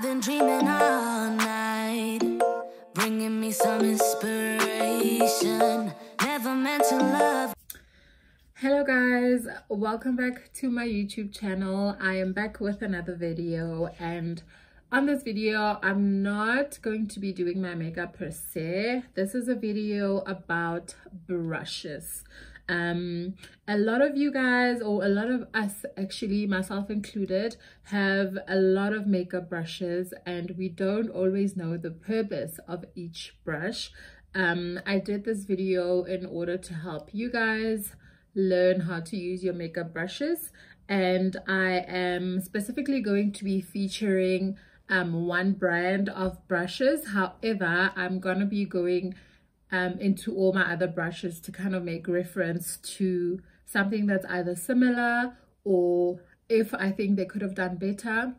I've been dreaming all night, bringing me some inspiration. Never meant to love. hello guys welcome back to my youtube channel i am back with another video and on this video i'm not going to be doing my makeup per se this is a video about brushes um a lot of you guys or a lot of us actually myself included have a lot of makeup brushes and we don't always know the purpose of each brush. Um i did this video in order to help you guys learn how to use your makeup brushes and i am specifically going to be featuring um one brand of brushes. However i'm gonna be going um, into all my other brushes to kind of make reference to something that's either similar or if I think they could have done better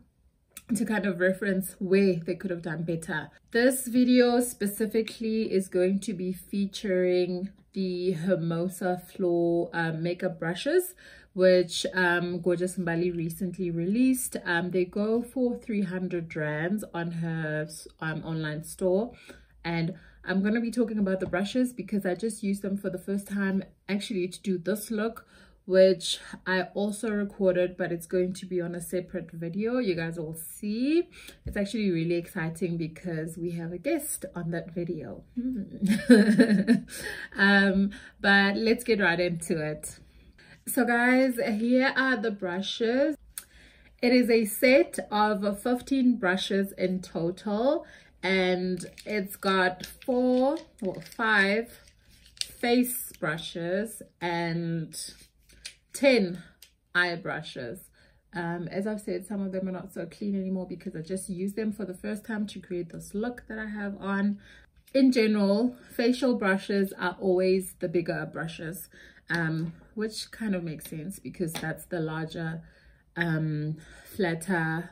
to kind of reference where they could have done better. This video specifically is going to be featuring the Hermosa Flor um, makeup brushes which um, Gorgeous Mbali recently released. Um, they go for 300 rands on her um, online store and I'm going to be talking about the brushes because I just used them for the first time actually to do this look which I also recorded but it's going to be on a separate video you guys will see. It's actually really exciting because we have a guest on that video. Um but let's get right into it. So guys here are the brushes. It is a set of 15 brushes in total and it's got four or five face brushes and 10 eye brushes. Um, as I've said some of them are not so clean anymore because I just used them for the first time to create this look that I have on. In general facial brushes are always the bigger brushes um, which kind of makes sense because that's the larger um, flatter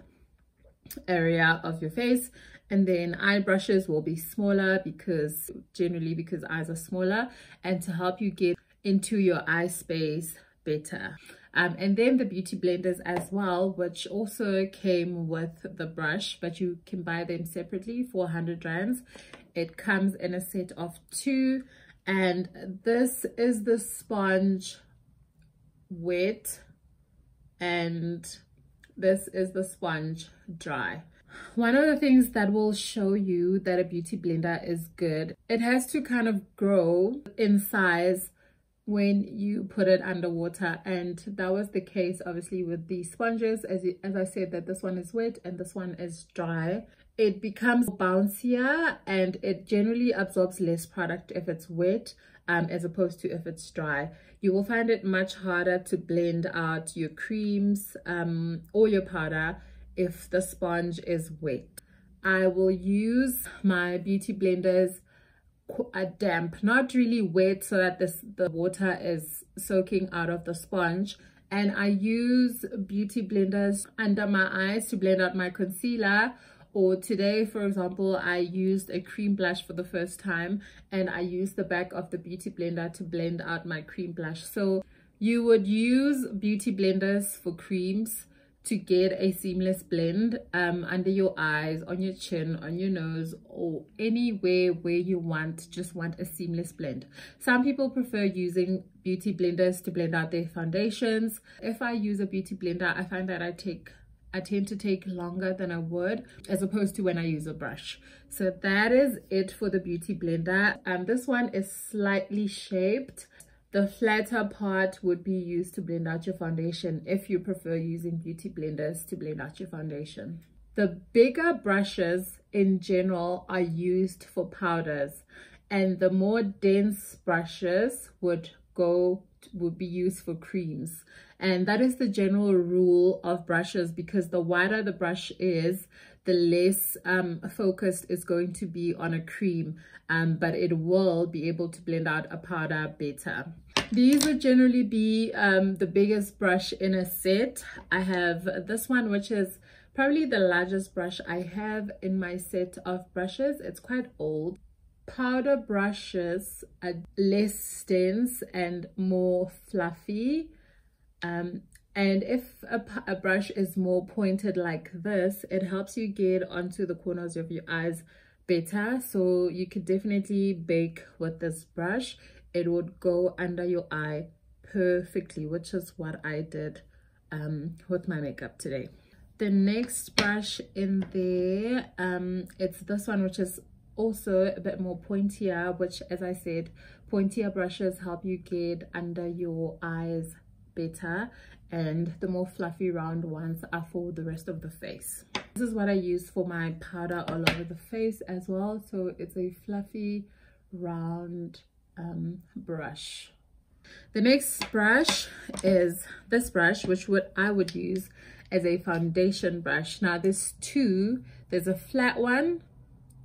area of your face and then eye brushes will be smaller because generally because eyes are smaller and to help you get into your eye space better. Um, and then the beauty blenders as well which also came with the brush but you can buy them separately for 100 rands. It comes in a set of two and this is the sponge wet and this is the sponge dry one of the things that will show you that a beauty blender is good it has to kind of grow in size when you put it underwater. And that was the case obviously with the sponges. As, it, as I said that this one is wet and this one is dry. It becomes bouncier and it generally absorbs less product if it's wet um, as opposed to if it's dry. You will find it much harder to blend out your creams um, or your powder if the sponge is wet. I will use my beauty blenders a damp not really wet so that this the water is soaking out of the sponge. And I use beauty blenders under my eyes to blend out my concealer. Or today for example I used a cream blush for the first time and I used the back of the beauty blender to blend out my cream blush. So you would use beauty blenders for creams to get a seamless blend um, under your eyes, on your chin, on your nose, or anywhere where you want, just want a seamless blend. Some people prefer using beauty blenders to blend out their foundations. If I use a beauty blender, I find that I take I tend to take longer than I would as opposed to when I use a brush. So that is it for the beauty blender. And um, this one is slightly shaped the flatter part would be used to blend out your foundation if you prefer using beauty blenders to blend out your foundation. The bigger brushes in general are used for powders and the more dense brushes would go would be used for creams and that is the general rule of brushes because the wider the brush is the less um, focused is going to be on a cream, um, but it will be able to blend out a powder better. These would generally be um, the biggest brush in a set. I have this one, which is probably the largest brush I have in my set of brushes. It's quite old. Powder brushes are less dense and more fluffy. Um, and if a, a brush is more pointed like this it helps you get onto the corners of your eyes better. So you could definitely bake with this brush. It would go under your eye perfectly which is what i did um, with my makeup today. The next brush in there um it's this one which is also a bit more pointier which as i said pointier brushes help you get under your eyes better and the more fluffy round ones are for the rest of the face. This is what i use for my powder all over the face as well. So it's a fluffy round um, brush. The next brush is this brush which would i would use as a foundation brush. Now there's two. There's a flat one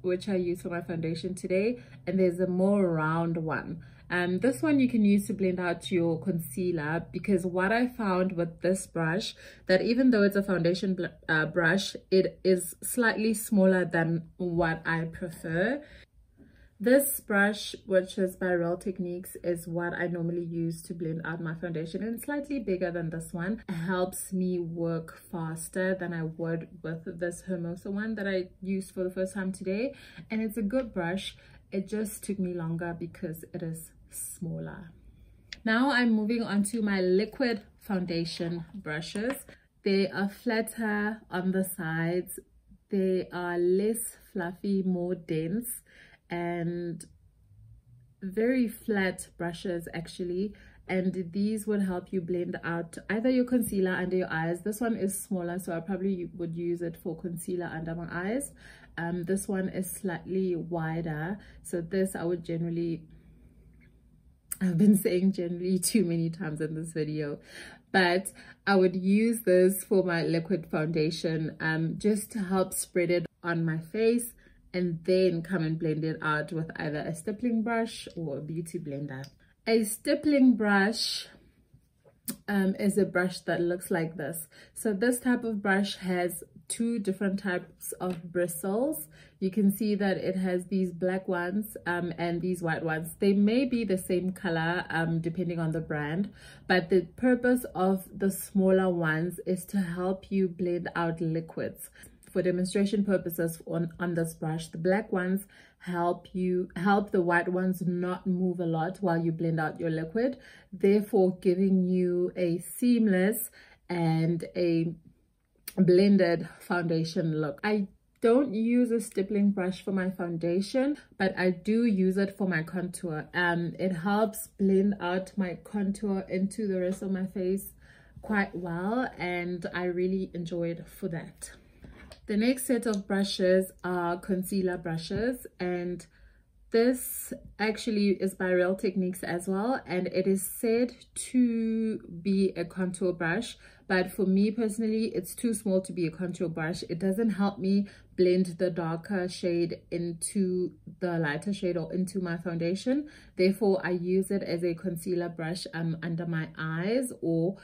which i use for my foundation today and there's a more round one um this one you can use to blend out your concealer because what i found with this brush that even though it's a foundation uh, brush it is slightly smaller than what i prefer. This brush which is by real techniques is what i normally use to blend out my foundation and slightly bigger than this one. It helps me work faster than i would with this hermosa one that i used for the first time today and it's a good brush. It just took me longer because it is smaller. Now i'm moving on to my liquid foundation brushes. They are flatter on the sides. They are less fluffy more dense and very flat brushes actually. And these would help you blend out either your concealer under your eyes. This one is smaller so i probably would use it for concealer under my eyes. Um this one is slightly wider so this i would generally I've been saying generally too many times in this video, but I would use this for my liquid foundation um, just to help spread it on my face and then come and blend it out with either a stippling brush or a beauty blender. A stippling brush um, is a brush that looks like this. So this type of brush has two different types of bristles. You can see that it has these black ones um, and these white ones. They may be the same color um, depending on the brand, but the purpose of the smaller ones is to help you blend out liquids. For demonstration purposes on, on this brush, the black ones help you help the white ones not move a lot while you blend out your liquid, therefore giving you a seamless and a blended foundation look. I don't use a stippling brush for my foundation, but I do use it for my contour. Um, it helps blend out my contour into the rest of my face quite well and I really enjoy it for that. The next set of brushes are concealer brushes and this actually is by Real Techniques as well and it is said to be a contour brush but for me personally it's too small to be a contour brush. It doesn't help me blend the darker shade into the lighter shade or into my foundation. Therefore I use it as a concealer brush um, under my eyes or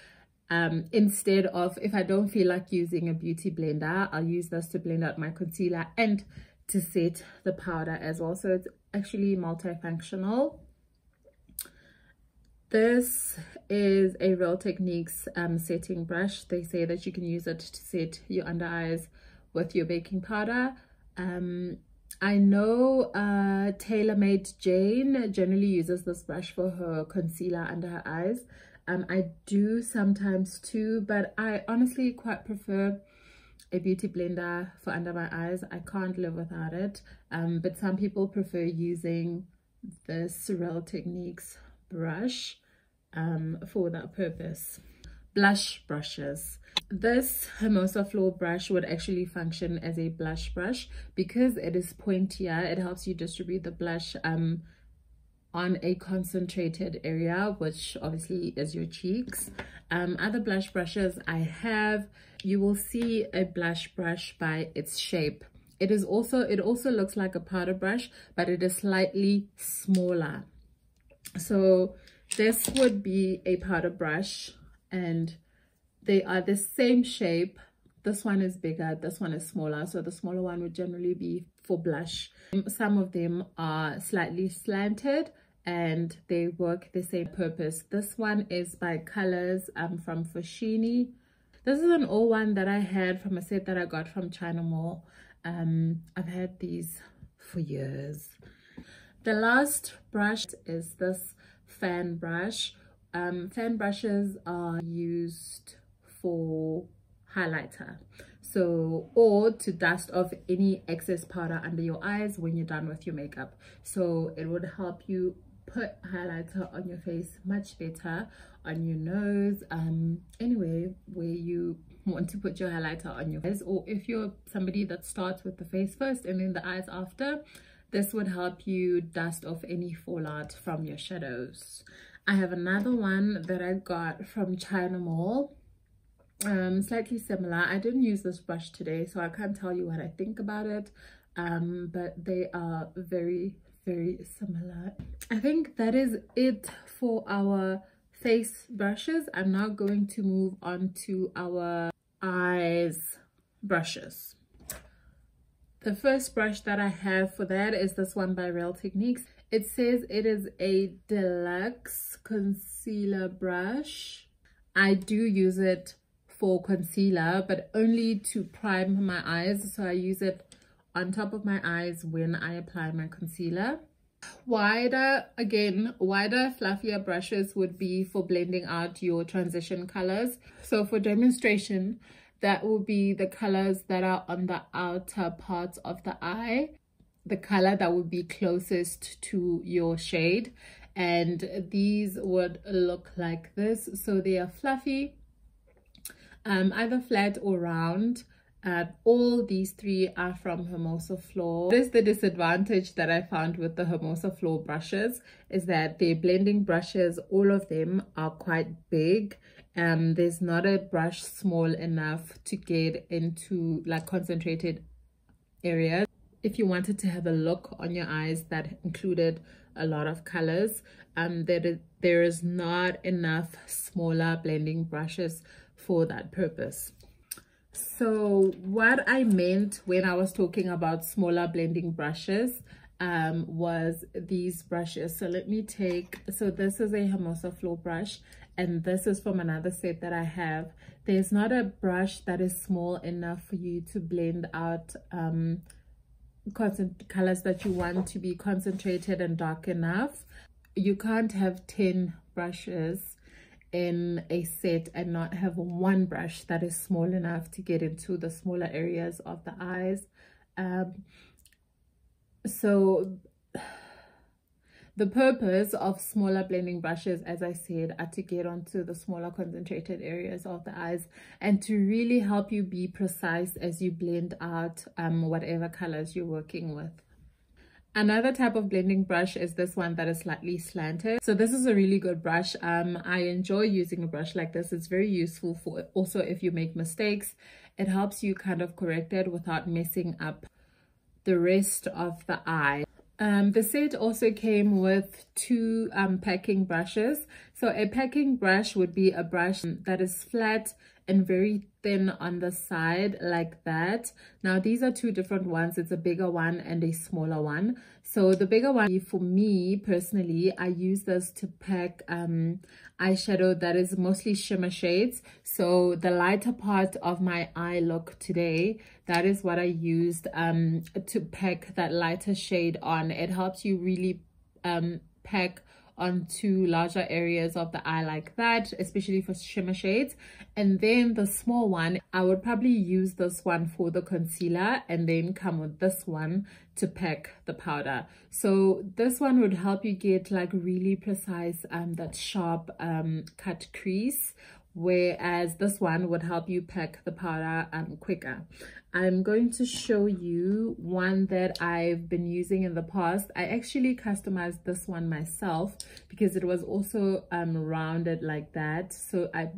um, instead of if I don't feel like using a beauty blender I'll use this to blend out my concealer and to set the powder as well. So it's actually multifunctional this is a Real Techniques um, setting brush. They say that you can use it to set your under eyes with your baking powder. Um, I know uh, TaylorMade Jane generally uses this brush for her concealer under her eyes. Um, I do sometimes too, but I honestly quite prefer a beauty blender for under my eyes. I can't live without it. Um, but some people prefer using this Real Techniques brush um, for that purpose. Blush brushes. This Hermosa Flor brush would actually function as a blush brush because it is pointier. It helps you distribute the blush um, on a concentrated area, which obviously is your cheeks. Um, other blush brushes I have, you will see a blush brush by its shape. It is also, it also looks like a powder brush, but it is slightly smaller. So this would be a powder brush and they are the same shape. This one is bigger, this one is smaller. So the smaller one would generally be for blush. Some of them are slightly slanted and they work the same purpose. This one is by Colors um, from Foschini. This is an old one that I had from a set that I got from China Mall. Um, I've had these for years. The last brush is this fan brush. Um, fan brushes are used for highlighter. So or to dust off any excess powder under your eyes when you're done with your makeup. So it would help you put highlighter on your face much better on your nose um anyway where you want to put your highlighter on your face. Or if you're somebody that starts with the face first and then the eyes after this would help you dust off any fallout from your shadows. I have another one that i got from china mall. Um slightly similar. I didn't use this brush today so i can't tell you what i think about it. Um but they are very very similar. I think that is it for our face brushes. I'm now going to move on to our eyes brushes the first brush that i have for that is this one by real techniques. It says it is a deluxe concealer brush. I do use it for concealer but only to prime my eyes. So i use it on top of my eyes when i apply my concealer. Wider again wider fluffier brushes would be for blending out your transition colors. So for demonstration that will be the colors that are on the outer parts of the eye. The color that would be closest to your shade. And these would look like this. So they are fluffy um, either flat or round. Uh, all these three are from Hermosa Flor. This is the disadvantage that I found with the Hermosa Flor brushes is that they're blending brushes, all of them are quite big. Um, there's not a brush small enough to get into like concentrated areas. If you wanted to have a look on your eyes that included a lot of colors, um, is, there is not enough smaller blending brushes for that purpose so what i meant when i was talking about smaller blending brushes um, was these brushes. So let me take so this is a hermosa Flor brush and this is from another set that i have. There's not a brush that is small enough for you to blend out um colors that you want to be concentrated and dark enough. You can't have 10 brushes in a set and not have one brush that is small enough to get into the smaller areas of the eyes. Um, so the purpose of smaller blending brushes as i said are to get onto the smaller concentrated areas of the eyes and to really help you be precise as you blend out um, whatever colors you're working with Another type of blending brush is this one that is slightly slanted. So this is a really good brush. Um, I enjoy using a brush like this. It's very useful for also if you make mistakes. It helps you kind of correct it without messing up the rest of the eye. Um, the set also came with two um, packing brushes. So a packing brush would be a brush that is flat and very thin on the side like that. Now these are two different ones. It's a bigger one and a smaller one. So the bigger one for me personally i use this to pack um eyeshadow that is mostly shimmer shades. So the lighter part of my eye look today that is what i used um to pack that lighter shade on. It helps you really um pack onto larger areas of the eye like that especially for shimmer shades. And then the small one i would probably use this one for the concealer and then come with this one to pack the powder. So this one would help you get like really precise um that sharp um cut crease whereas this one would help you pack the powder um quicker I'm going to show you one that I've been using in the past. I actually customized this one myself because it was also um, rounded like that. So I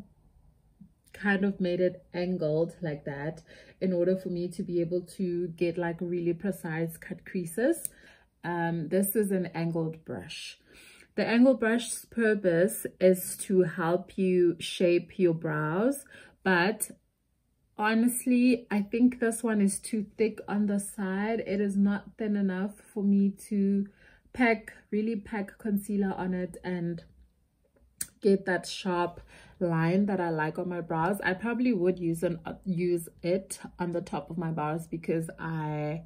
kind of made it angled like that in order for me to be able to get like really precise cut creases. Um, this is an angled brush. The angle brush's purpose is to help you shape your brows, but honestly i think this one is too thick on the side it is not thin enough for me to pack really pack concealer on it and get that sharp line that I like on my brows. I probably would use an use it on the top of my brows because I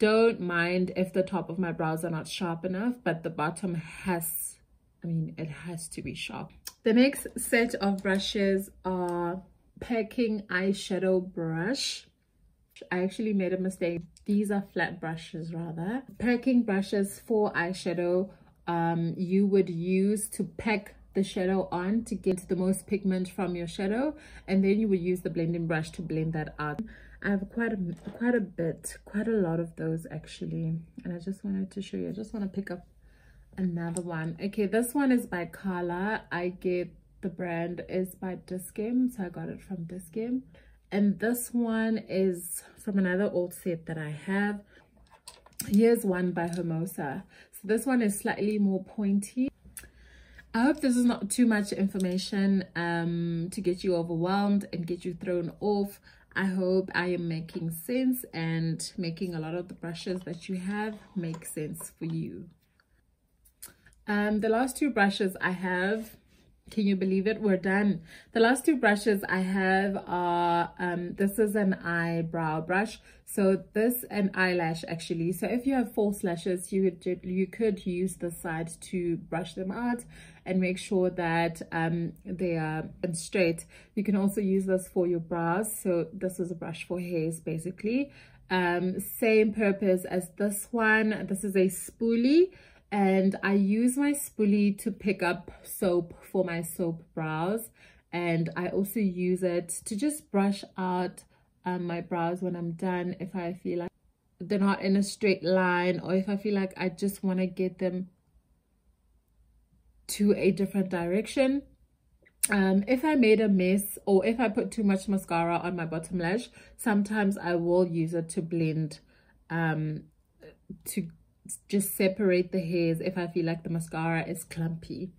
don't mind if the top of my brows are not sharp enough, but the bottom has, I mean, it has to be sharp. The next set of brushes are packing eyeshadow brush. I actually made a mistake. These are flat brushes rather. Packing brushes for eyeshadow um, you would use to pack the shadow on to get the most pigment from your shadow and then you would use the blending brush to blend that out i have quite a quite a bit quite a lot of those actually. And i just wanted to show you. I just want to pick up another one. Okay this one is by Carla. I get the brand is by Dis-Chem so I got it from Dis-Chem and this one is from another old set that I have. Here's one by Hermosa. So this one is slightly more pointy. I hope this is not too much information um, to get you overwhelmed and get you thrown off. I hope I am making sense and making a lot of the brushes that you have make sense for you. Um, the last two brushes I have can you believe it? We're done. The last two brushes i have are um this is an eyebrow brush. So this an eyelash actually. So if you have false lashes you would you could use the side to brush them out and make sure that um they are straight. You can also use this for your brows so this is a brush for hairs basically. Um same purpose as this one. This is a spoolie and I use my spoolie to pick up soap for my soap brows and I also use it to just brush out um, my brows when I'm done if I feel like they're not in a straight line or if I feel like I just want to get them to a different direction um if i made a mess or if i put too much mascara on my bottom lash sometimes i will use it to blend um to just separate the hairs if I feel like the mascara is clumpy.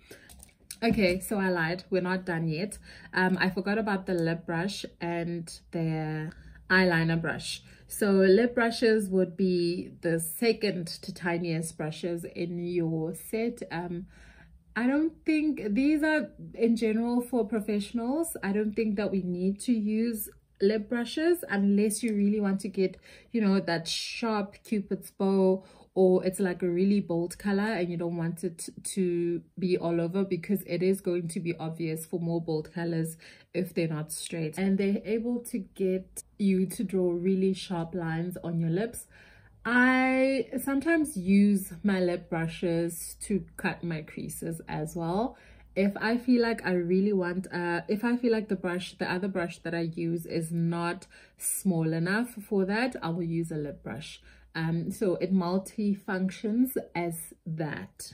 Okay, so I lied. We're not done yet. Um, I forgot about the lip brush and the eyeliner brush. So lip brushes would be the second to tiniest brushes in your set. Um, I don't think these are in general for professionals. I don't think that we need to use lip brushes unless you really want to get, you know, that sharp cupid's bow or it's like a really bold color and you don't want it to be all over because it is going to be obvious for more bold colors if they're not straight and they're able to get you to draw really sharp lines on your lips I sometimes use my lip brushes to cut my creases as well if I feel like I really want uh if I feel like the brush the other brush that I use is not small enough for that I will use a lip brush um, so it multi-functions as that.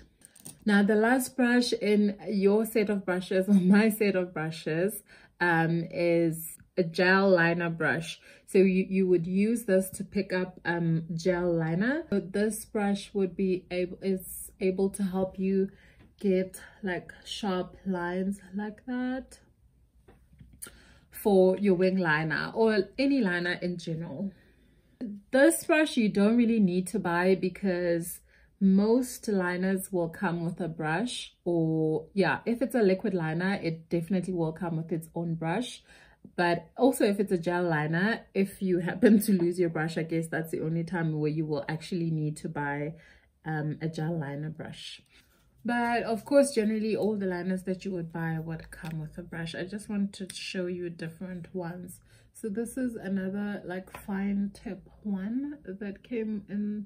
Now the last brush in your set of brushes or my set of brushes um, is a gel liner brush. So you, you would use this to pick up um, gel liner. So this brush would be able is able to help you get like sharp lines like that for your wing liner or any liner in general. This brush you don't really need to buy because most liners will come with a brush or yeah, if it's a liquid liner, it definitely will come with its own brush. But also if it's a gel liner, if you happen to lose your brush, I guess that's the only time where you will actually need to buy um, a gel liner brush. But of course, generally all the liners that you would buy would come with a brush. I just want to show you different ones so this is another like fine tip one that came in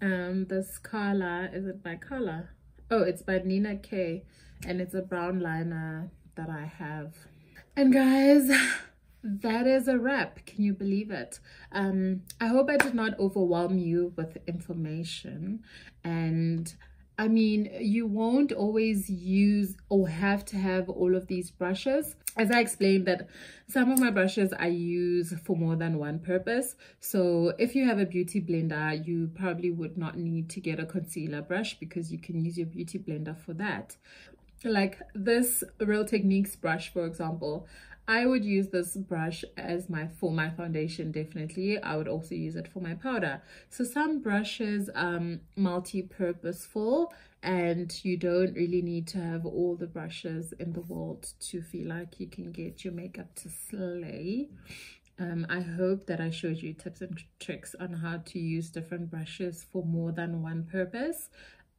um this color is it by color oh it's by nina k and it's a brown liner that i have and guys that is a wrap can you believe it um i hope i did not overwhelm you with information and I mean, you won't always use or have to have all of these brushes. As I explained that some of my brushes I use for more than one purpose. So if you have a beauty blender, you probably would not need to get a concealer brush because you can use your beauty blender for that. Like this Real Techniques brush, for example, I would use this brush as my for my foundation definitely. I would also use it for my powder. So some brushes um multi-purposeful and you don't really need to have all the brushes in the world to feel like you can get your makeup to slay. Um, I hope that I showed you tips and tricks on how to use different brushes for more than one purpose,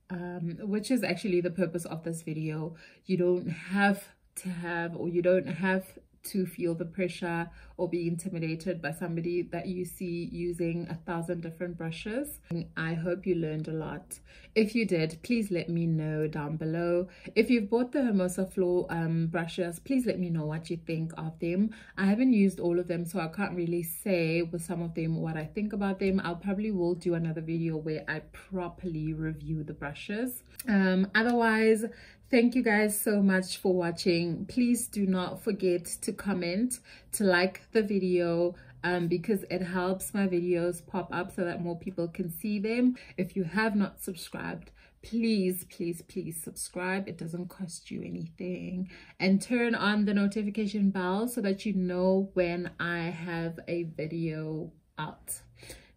um, which is actually the purpose of this video. You don't have to have or you don't have to feel the pressure or be intimidated by somebody that you see using a thousand different brushes. I hope you learned a lot. If you did, please let me know down below. If you've bought the Hermosa Flor um, brushes, please let me know what you think of them. I haven't used all of them, so I can't really say with some of them what I think about them. I'll probably will do another video where I properly review the brushes. Um, otherwise, Thank you guys so much for watching. Please do not forget to comment, to like the video, um, because it helps my videos pop up so that more people can see them. If you have not subscribed, please, please, please subscribe. It doesn't cost you anything. And turn on the notification bell so that you know when I have a video out.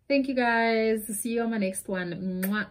Thank you guys. See you on my next one. Mwah.